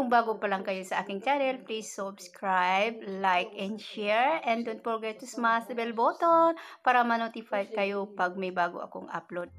Kung bago pa lang kayo sa aking channel, please subscribe, like, and share. And don't forget to smash the bell button para ma-notify kayo pag may bago akong upload.